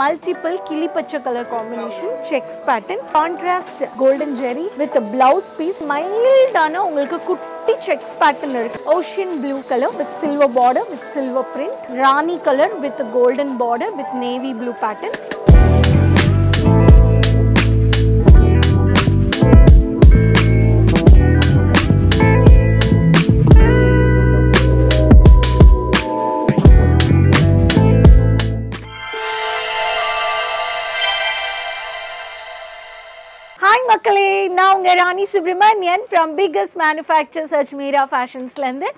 Multiple கிளி பச்சை colour combination checks pattern contrast golden zari with blouse piece மைல்டான உங்களுக்கு குட்டி செக்ஸ் பேட்டர்ன் இருக்கு. Ocean blue colour with silver border with silver print rani colour with golden border with navy blue pattern மக்களே நான் உங்கள் Rani Subramanian from biggest manufacturers Ajmeera ஃபேஷன்ஸ்லேருந்து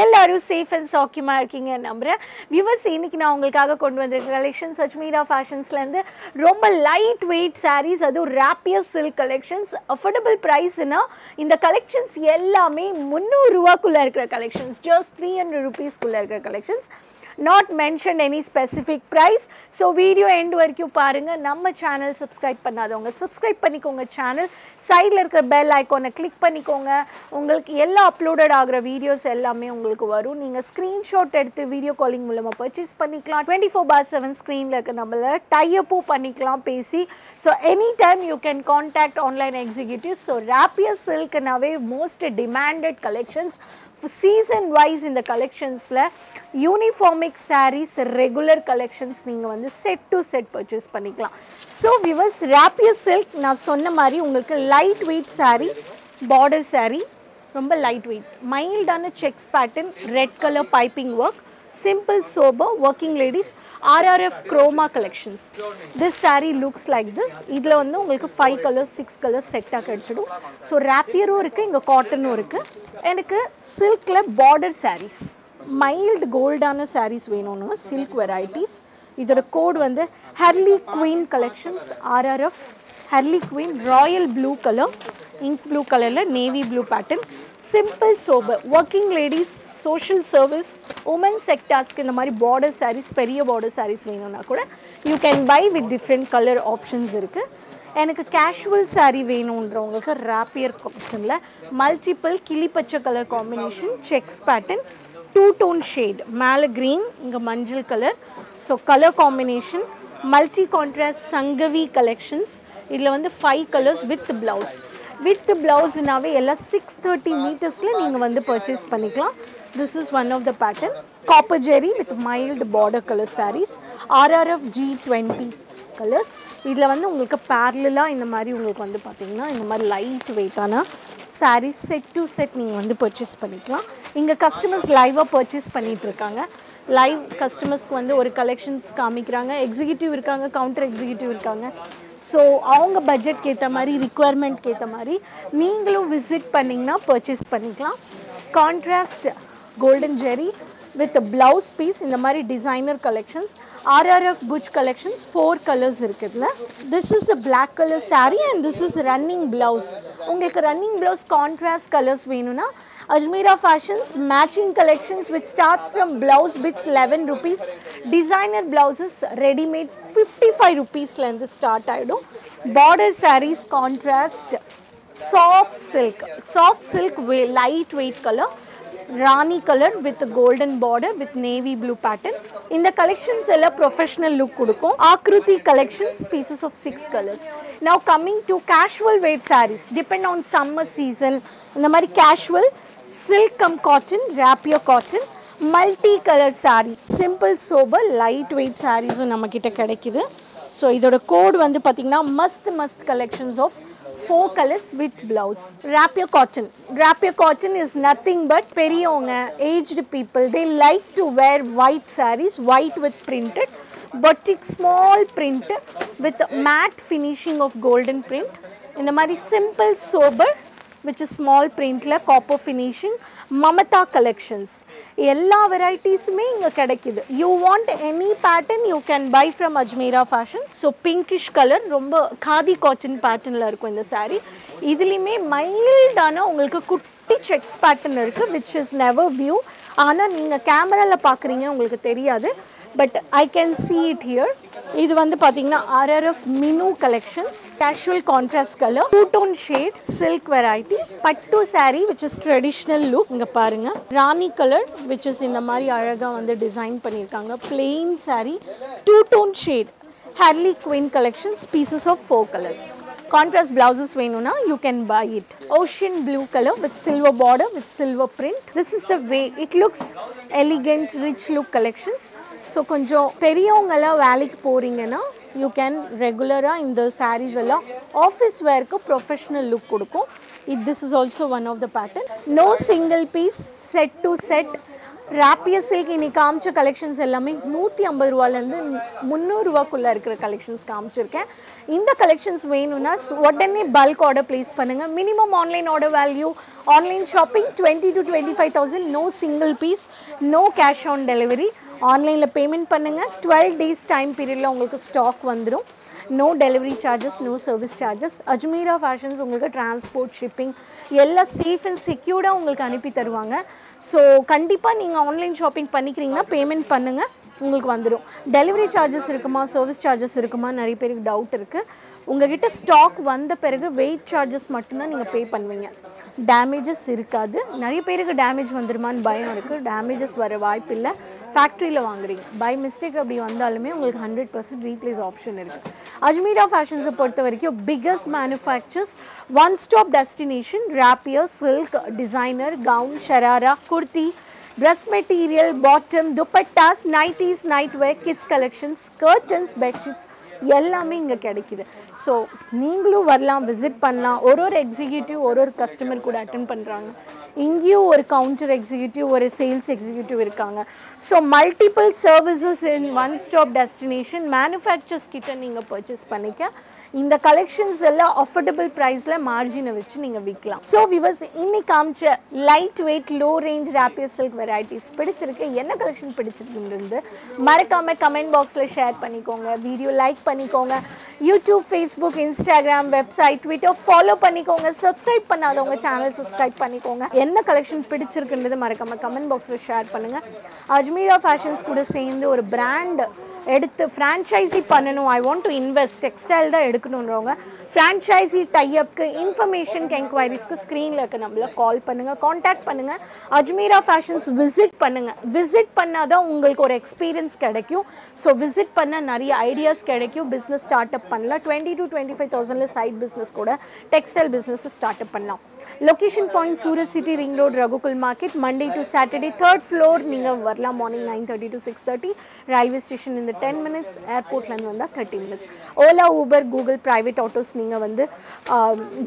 எல்லோரும் safe and சாக்கியமாக இருக்கீங்க நம்புகிறேன் வியூவர்ஸ் இன்னைக்கு நான் உங்களுக்காக கொண்டு வந்திருக்க கலெக்ஷன்ஸ் அஜ்மீரா ஃபேஷன்ஸ்லேருந்து ரொம்ப லைட் வெயிட் சாரீஸ் அதுவும் ரேப்பியர் சில்க் கலெக்ஷன்ஸ் அஃபோர்டபுள் ப்ரைஸ்னால் இந்த கலெக்ஷன்ஸ் எல்லாமே முந்நூறுரூவாக்குள்ளே இருக்கிற கலெக்ஷன்ஸ் ஜஸ்ட் த்ரீ ஹண்ட்ரட் ருபீஸ்க்குள்ளே இருக்கிற collections not mention any specific price so video end வரைக்கும் பாருங்கள் நம்ம சேனல் சப்ஸ்கிரைப் பண்ணாதவங்க சப்ஸ்கிரைப் பண்ணிக்கோங்க சேனல் சைடில் இருக்கிற பெல் ஐக்கானை கிளிக் பண்ணிக்கோங்க. உங்களுக்கு எல்லா அப்லோடட் ஆகிற வீடியோஸ் எல்லாமே உங்களுக்கு வரும். நீங்கள் ஸ்க்ரீன்ஷாட் எடுத்து வீடியோ காலிங் மூலமாக பர்ச்சேஸ் பண்ணிக்கலாம். டுவெண்ட்டி ஃபோர் பார் செவன் ஸ்க்ரீனில் இருக்க நம்மளை டைஅப்பும் பண்ணிக்கலாம் பேசி. So any time you can contact online executive so rapier சில்க்னாவே most demanded collections season wise இந்த கலெக்ஷன்ஸில் யூனிஃபார்மிக் சாரீஸ் ரெகுலர் கலெக்ஷன்ஸ் நீங்கள் வந்து செட் டு செட் பர்ச்சேஸ் பண்ணிக்கலாம். ஸோ விவர்ஸ் ரேப்பியர் சில்க் நான் சொன்ன மாதிரி உங்களுக்கு light weight saree border saree ரொம்ப லைட் வெயிட் மைல்டான checks pattern red colour piping work simple sober working ladies RRF Chroma collections this saree looks like this இதில் வந்து உங்களுக்கு ஃபைவ் கலர்ஸ் சிக்ஸ் கலர்ஸ் செட்டாக கிடச்சிடும். ஸோ ரேப்பியரும் இருக்குது இங்கே காட்டனும் இருக்குது எனக்கு சில்கில் பார்டர் சாரீஸ் மைல்டு கோல்டான சாரீஸ் வேணும்னு சில்க் வெரைட்டிஸ் இதோட கோட் வந்து Harley queen collections RRF Harley queen royal blue colour ink blue கலரில் navy blue pattern simple sober working ladies social service women செக்டார்ஸ்க்கு இந்த மாதிரி பார்டர் சாரீஸ் பெரிய பார்டர் சாரீஸ் வேணும்னா கூட you can buy with different colour options இருக்குது எனக்கு casual sari வேணுன்றவங்களுக்கு rapier காட்டனில் மல்டிபிள் கிளி பச்சை colour combination checks pattern two tone shade மேலே க்ரீன் இங்கே மஞ்சள் colour so colour combination multi contrast Sangavi collections இதில் வந்து five colours with blouse with ப்ளவுஸ்னாவே எல்லாம் சிக்ஸ் தேர்ட்டி மீட்டர்ஸில் நீங்கள் வந்து பர்ச்சேஸ் பண்ணிக்கலாம். This is one of the pattern copper zari with mild border colour saris RRF G twenty colours இதில் வந்து உங்களுக்கு பேரலாக இந்த மாதிரி உங்களுக்கு வந்து பார்த்தீங்கன்னா இந்த மாதிரி லைட் வெயிட்டான சாரீஸ் செட் டு செட் நீங்கள் வந்து பர்ச்சேஸ் பண்ணிக்கலாம். இங்கே கஸ்டமர்ஸ் லைவாக பர்ச்சேஸ் பண்ணிகிட்ருக்காங்க இருக்காங்க. லைவ் கஸ்டமர்ஸ்க்கு வந்து ஒரு கலெக்ஷன்ஸ் காமிக்கிறாங்க. எக்ஸிக்யூட்டிவ் இருக்காங்க கவுண்டர் எக்ஸிக்யூட்டிவ் இருக்காங்க. ஸோ அவங்க பட்ஜெட்க்கு ஏற்ற மாதிரி ரிக்குவயர்மெண்ட்க்கு ஏற்ற மாதிரி நீங்களும் விசிட் பண்ணிங்கன்னா பர்ச்சேஸ் பண்ணிக்கலாம். Contrast golden zari with blouse piece இந்த மாதிரி designer collections RRF Bhuj collections four colours இருக்குதுல this is the black colour saree and this is running blouse உங்களுக்கு ரன்னிங் பிளவுஸ் கான்ட்ராஸ்ட் கலர்ஸ் வேணும்னா Ajmeera Fashions matching collections with starts from blouse bits eleven rupees designer blouses readymade fifty five ருபீஸ்லேருந்து start ஆகிடும் border sarees contrast soft silk soft silk way light weight colour rani colour with golden border with navy blue pattern இந்த collections எல்லாம் professional look கொடுக்கும். Aakruti collections pieces of six colours now coming to casual weight sarees depend on summer season இந்த மாதிரி casual silk cum cotton rapier cotton multi colour saree simple sober light weight சாரீஸும் நம்மக்கிட்ட கிடைக்குது. So இதோட code வந்து பார்த்திங்கன்னா மஸ்த் Mast collections of four colours with blouse rapier cotton rapier cotton is nothing but பெரியவங்க aged people they like to wear white sarees white with printed boutique small print with matte finishing of golden print இந்த மாதிரி simple sober which small பிரிண்டில் copper finishing Mamata collections எல்லா வெரைட்டிஸுமே இங்கே கிடைக்குது. You want any pattern you can buy from Ajmeera Fashion so pinkish colour ரொம்ப khadi cotton பேட்டர்னில் இருக்கும் இந்த saree. இதுலேயுமே மைல்டான உங்களுக்கு குட்டி செக்ஸ் பேட்டர்ன் இருக்குது விச் இஸ் நெவர் வியூ ஆனால் நீங்கள் கேமராவில் பார்க்குறீங்க உங்களுக்கு தெரியாது. But I can see it here இது வந்து பார்த்தீங்கன்னா RRF Minu collections casual contrast colour two tone shade silk variety பட்டு saree which is traditional look இங்கே பாருங்க. ராணி கலர் விச் இஸ் இந்த மாதிரி அழகாக வந்து டிசைன் பண்ணியிருக்காங்க. Plain saree two tone shade Harley queen collections pieces of four colours contrast blouses வேணும்னா you can buy it ocean blue colour with silver border with silver print this is the way it looks elegant rich look collections so கொஞ்சம் பெரியவங்கெல்லாம் வேலைக்கு போகிறீங்கன்னா you can ரெகுலராக இந்த சாரீஸ் எல்லாம் office வேர்க்கு professional look கொடுக்கும். It this is also one of the pattern no single piece set to set rapier silk இன்னைக்கு காமிச்ச கலெக்ஷன்ஸ் எல்லாமே நூற்றி ஐம்பது ரூபாலேருந்து முந்நூறுரூவாக்குள்ளே இருக்கிற கலெக்ஷன்ஸ் காமிச்சிருக்கேன். இந்த கலெக்ஷன்ஸ் வேணும்னா உடனே பல்க் ஆர்டர் ப்ளேஸ் பண்ணுங்கள் minimum online order value online shopping twenty to twenty five thousand no single piece no cash on delivery ஆன்லைனில் பேமெண்ட் பண்ணுங்கள் டுவெல் டேஸ் டைம் பீரியடில் உங்களுக்கு ஸ்டாக் வந்துடும் no delivery charges no service charges Ajmeera Fashions உங்களுக்கு transport shipping எல்லாம் safe and செக்யூர்டாக உங்களுக்கு அனுப்பி தருவாங்க. ஸோ கண்டிப்பாக நீங்கள் ஆன்லைன் ஷாப்பிங் பண்ணிக்கிறீங்கன்னா பேமெண்ட் பண்ணுங்கள் உங்களுக்கு வந்துடும். டெலிவரி சார்ஜஸ் இருக்குமா? சர்வீஸ் சார்ஜஸ் இருக்குமா? நிறைய பேருக்கு டவுட் இருக்குது உங்ககிட்ட ஸ்டாக் வந்த பிறகு வெயிட் சார்ஜஸ் மட்டும்தான் நீங்கள் பே பண்ணுவீங்க. டேமேஜஸ் இருக்காது. நிறைய பேருக்கு டேமேஜ் வந்துருமான்னு பயம் இருக்குது டேமேஜஸ் வர வாய்ப்பு இல்லை. ஃபேக்ட்ரியில் வாங்குறீங்க. பை மிஸ்டேக் அப்படி வந்தாலுமே உங்களுக்கு ஹண்ட்ரட் பர்சன்ட் ரீப்ளேஸ் ஆப்ஷன் இருக்குது அஜ்மீரா ஃபேஷன்ஸை பொறுத்த வரைக்கும் biggest manufacturers one stop destination rapier silk designer gown sharara kurti dress material bottom dupattas nighties night wear kids collections curtains bedsheets எல்லாமே இங்கே கிடைக்குது. ஸோ நீங்களும் வரலாம் விசிட் பண்ணலாம். ஒரு ஒரு எக்ஸிக்யூட்டிவ் ஒரு ஒரு கஸ்டமர் கூட அட்டன் பண்ணுறாங்க இங்கேயும் ஒரு கவுண்டர் எக்ஸிக்யூட்டிவ் ஒரு சேல்ஸ் எக்ஸிக்யூட்டிவ் இருக்காங்க. So multiple services in one stop destination manufacturers கிட்ட நீங்கள் பர்ச்சேஸ் பண்ணிக்க. இந்த கலெக்ஷன்ஸ் எல்லாம் அஃபோர்டபுள் ப்ரைஸில் மார்ஜினை வச்சு நீங்கள் விற்கலாம் ஸோ விவர்ஸ் இன்னைக்கு காமிச்ச light weight low range rapier silk varieties பிடிச்சிருக்கு. என்ன கலெக்ஷன் பிடிச்சிருக்குன்றது மறக்காம கமெண்ட் பாக்ஸில் ஷேர் பண்ணிக்கோங்க. வீடியோ லைக் பண்ணிக்கோங்க. YouTube Facebook Instagram website Twitter follow பண்ணிக்கோங்க. சப்ஸ்கிரைப் பண்ணாதவங்க சேனல் சப்ஸ்கிரைப் பண்ணிக்கோங்க. என்ன கலெக்ஷன் பிடிச்சிருக்குன்றது மறக்காம கமெண்ட் பாக்ஸில் ஷேர் பண்ணுங்க. அஜ்மீரா ஃபேஷன்ஸ் கூட சேர்ந்து ஒரு பிராண்ட் எடுத்து ஃப்ரான்ச்சைசி பண்ணணும். I want to invest textile தான் எடுக்கணுன்றவங்க ஃப்ரான்ச்சைசி டைஅப்க்கு இன்ஃபர்மேஷனுக்கு என்கொயரிஸ்க்கு ஸ்க்ரீனில் இருக்க நம்மள கால் பண்ணுங்கள் காண்டாக்ட் பண்ணுங்கள் அஜ்மீரா ஃபேஷன்ஸ் விசிட் பண்ணுங்கள் விசிட் பண்ணால் தான் உங்களுக்கு ஒரு எக்ஸ்பீரியன்ஸ் கிடைக்கும். ஸோ விசிட் பண்ண நிறைய ஐடியாஸ் கிடைக்கும். பிஸ்னஸ் ஸ்டார்ட் அப் பண்ணலாம். டுவெண்ட்டி டு டுவெண்ட்டி ஃபைவ் தௌசண்டில் சைட் பிஸ்னஸ் கூட டெக்ஸ்டைல் பிஸ்னஸ் ஸ்டார்ட் அப் பண்ணலாம். Location point Surat city ring road Raghukul market Monday to Saturday third floor நீங்கள் வரலாம் morning nine thirty to six thirty railway station இந்த ten minutes ஏர்போர்ட்லேருந்து வந்தால் thirty minutes Ola Uber Google private autos நீங்கள் வந்து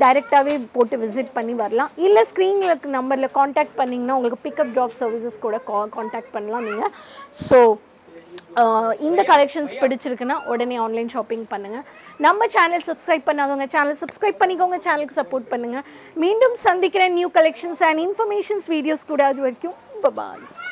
டைரெக்டாகவே போட்டு விசிட் பண்ணி வரலாம். இல்லை ஸ்க்ரீனில் நம்பரில் காண்டாக்ட் பண்ணிங்கன்னா உங்களுக்கு பிக்கப் ட்ராப் சர்வீசஸ் கூட கா காண்டாக்ட் பண்ணலாம் நீங்கள் ஸோ இந்த கலெக்ஷன்ஸ் பிடிச்சிருக்குன்னா உடனே ஆன்லைன் ஷாப்பிங் பண்ணுங்கள் நம்ம சேனல் சப்ஸ்கிரைப் பண்ணாதவங்க சேனல் சப்ஸ்கிரைப் பண்ணிக்கோங்க சேனலுக்கு சப்போர்ட் பண்ணுங்கள் மீண்டும் சந்திக்கிறேன் new collections and informations videos கூட அது வரைக்கும். பாய்